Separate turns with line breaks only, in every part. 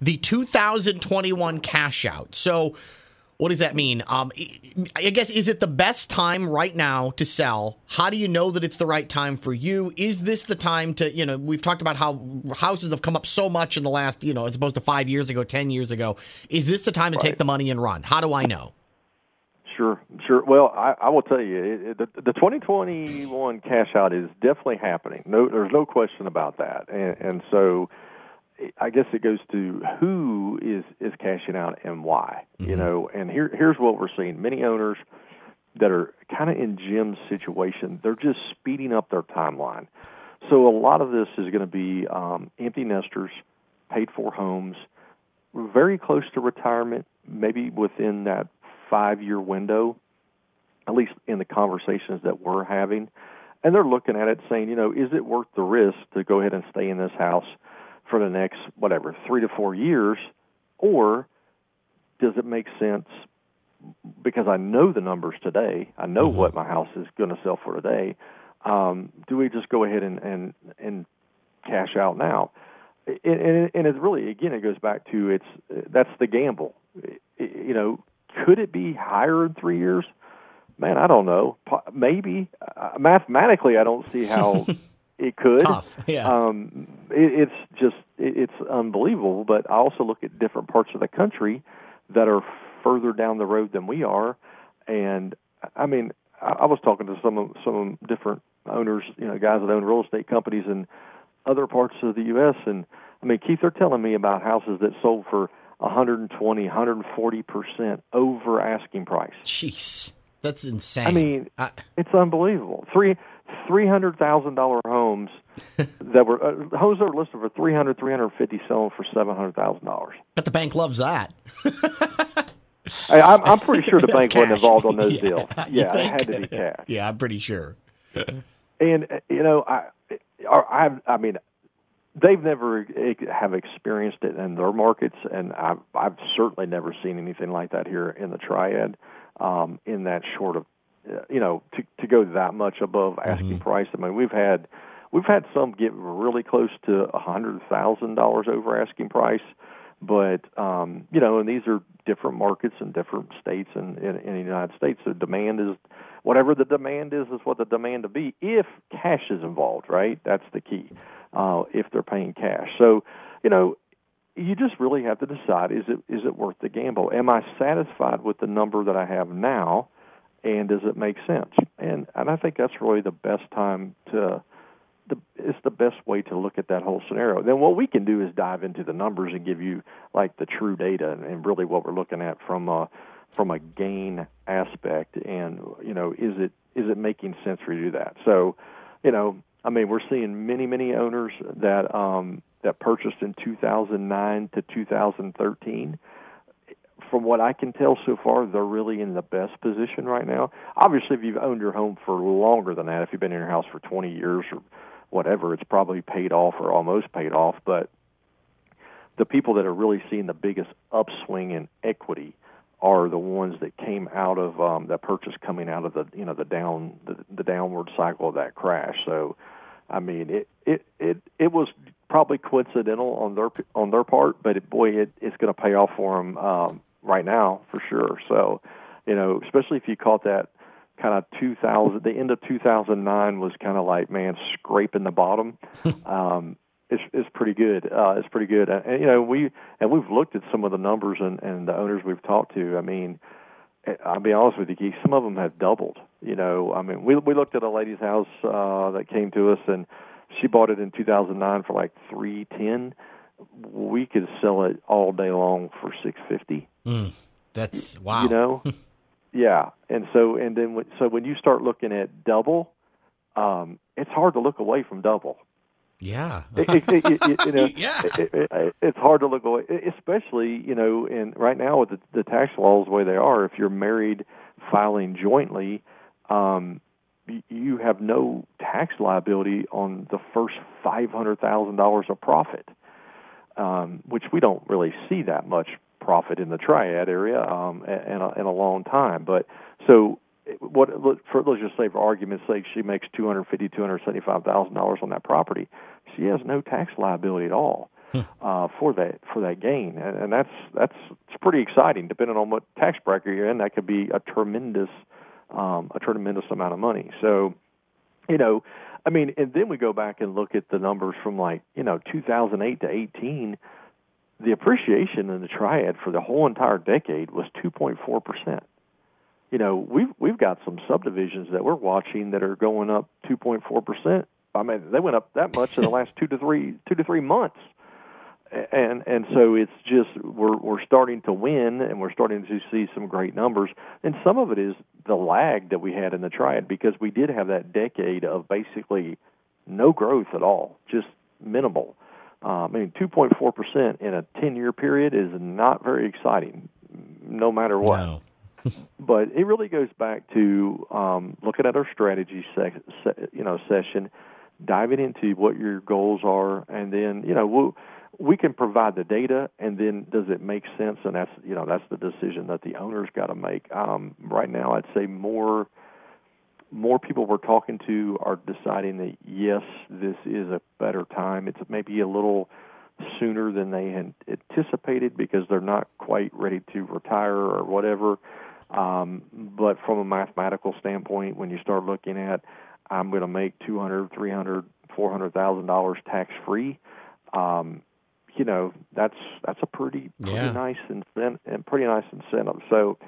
The 2021 cash out. So, what does that mean? Um, I guess is it the best time right now to sell? How do you know that it's the right time for you? Is this the time to you know? We've talked about how houses have come up so much in the last you know as opposed to five years ago, ten years ago. Is this the time to right. take the money and run? How do I know?
Sure, sure. Well, I, I will tell you, it, the, the 2021 cash out is definitely happening. No, there's no question about that. And, and so, I guess it goes to who is is cashing out and why. Mm-hmm. You know, and here here's what we're seeing: many owners that are kind of in Jim's situation, they're just speeding up their timeline. So a lot of this is going to be um, empty nesters, paid for homes, very close to retirement, maybe within that five year window, at least in the conversations that we're having. And they're looking at it saying, you know, is it worth the risk to go ahead and stay in this house for the next, whatever, three to four years? Or does it make sense because I know the numbers today, I know mm-hmm. what my house is going to sell for today. Um, do we just go ahead and, and, and cash out now? And, and it really, again, it goes back to it's that's the gamble. You know, could it be higher in three years? Man, I don't know. Maybe uh, mathematically, I don't see how it could.
Tough, yeah.
Um, it, it's just it, it's unbelievable. But I also look at different parts of the country that are further down the road than we are, and I mean, I, I was talking to some of some different owners, you know, guys that own real estate companies in other parts of the U.S. And I mean, Keith, they're telling me about houses that sold for 120, 140 percent over asking price.
Jeez, that's insane.
I mean, I... it's unbelievable. Three three hundred thousand dollar homes that were uh, homes that were listed for three hundred, three hundred fifty, selling for seven hundred thousand dollars.
But the bank loves that.
I, I'm, I'm pretty sure the bank wasn't involved on those yeah, deals. Yeah, it had to be cash.
Yeah, I'm pretty sure.
and you know, I, I, I mean, they've never have experienced it in their markets, and I've I've certainly never seen anything like that here in the Triad. Um, in that short of, uh, you know, to to go that much above asking mm-hmm. price. I mean, we've had we've had some get really close to a hundred thousand dollars over asking price, but um, you know, and these are different markets and different states in, in, in the United States. The demand is whatever the demand is is what the demand to be if cash is involved, right? That's the key uh, if they're paying cash. So, you know, you just really have to decide: is it is it worth the gamble? Am I satisfied with the number that I have now, and does it make sense? And and I think that's really the best time to. The, it's the best way to look at that whole scenario. Then what we can do is dive into the numbers and give you like the true data and, really what we're looking at from a from a gain aspect. And you know, is it is it making sense for you to do that? So, you know, I mean, we're seeing many, many owners that um, that purchased in 2009 to 2013. From what I can tell so far, they're really in the best position right now. Obviously, if you've owned your home for longer than that, if you've been in your house for 20 years or whatever, it's probably paid off or almost paid off. But the people that are really seeing the biggest upswing in equity are the ones that came out of um, that purchase coming out of the you know the down the, the downward cycle of that crash. So I mean, it it it it was probably coincidental on their on their part, but it, boy, it, it's going to pay off for them um, right now for sure. So, you know, especially if you caught that kind of 2000, the end of 2009 was kind of like man scraping the bottom. um, it's it's pretty good. Uh, it's pretty good, and, and you know we and we've looked at some of the numbers and and the owners we've talked to. I mean, I'll be honest with you, Keith, some of them have doubled. You know, I mean, we we looked at a lady's house uh, that came to us, and she bought it in 2009 for like 310. We could sell it all day long for 650.
Mm, that's wow.
You know, yeah. And so and then so when you start looking at double, um, it's hard to look away from double.
Yeah.
it, it, it, you know, yeah. it's hard to look away, especially you know, and right now with the, the tax laws the way they are, if you're married filing jointly, um, you have no tax liability on the first five hundred thousand dollars of profit, um, which we don't really see that much profit in the triad area um, in, a, in a long time. But so what for let's just say for argument's sake she makes two hundred fifty two hundred seventy five thousand dollars on that property she has no tax liability at all uh, for that for that gain, and, and that's that's it's pretty exciting. Depending on what tax bracket you're in, that could be a tremendous um, a tremendous amount of money. So, you know, I mean, and then we go back and look at the numbers from like you know 2008 to 18. The appreciation in the triad for the whole entire decade was 2.4 percent you know, we've we've got some subdivisions that we're watching that are going up 2.4 percent. I mean, they went up that much in the last two to three two to three months, and and so it's just we're we're starting to win, and we're starting to see some great numbers. And some of it is the lag that we had in the triad because we did have that decade of basically no growth at all, just minimal. Uh, I mean, 2.4 percent in a 10 year period is not very exciting, no matter what.
No
but it really goes back to um, looking at our strategy, se- you know, session, diving into what your goals are, and then you know we'll, we can provide the data, and then does it make sense? And that's you know that's the decision that the owner's got to make. Um, right now, I'd say more more people we're talking to are deciding that yes, this is a better time. It's maybe a little sooner than they had anticipated because they're not quite ready to retire or whatever. Um, but from a mathematical standpoint, when you start looking at, I'm going to make two hundred, three hundred, four hundred thousand dollars tax free. Um, you know, that's that's a pretty pretty
yeah.
nice incentive and pretty nice incentive. So,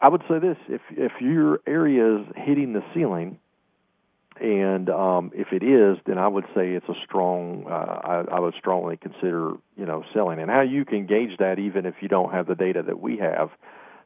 I would say this: if if your area is hitting the ceiling, and um, if it is, then I would say it's a strong. Uh, I, I would strongly consider you know selling. And how you can gauge that, even if you don't have the data that we have,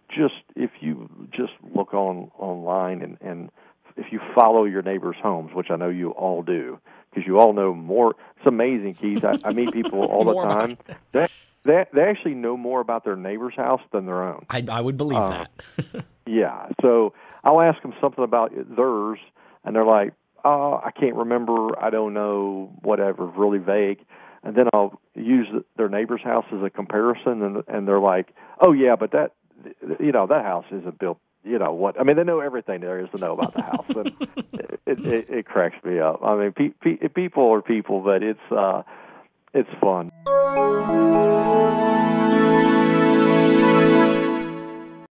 just if you just look on online and and if you follow your neighbors' homes, which I know you all do, because you all know more. It's amazing, Keith. I, I meet people all the time. That they, they actually know more about their neighbor's house than their own.
I, I would believe
Uh,
that.
Yeah. So I'll ask them something about theirs, and they're like, "Oh, I can't remember. I don't know. Whatever. Really vague." And then I'll use their neighbor's house as a comparison, and and they're like, "Oh yeah, but that, you know, that house isn't built." You know what? I mean, they know everything there is to know about the house, and it, it, it cracks me up. I mean, pe- pe- people are people, but it's uh, it's fun.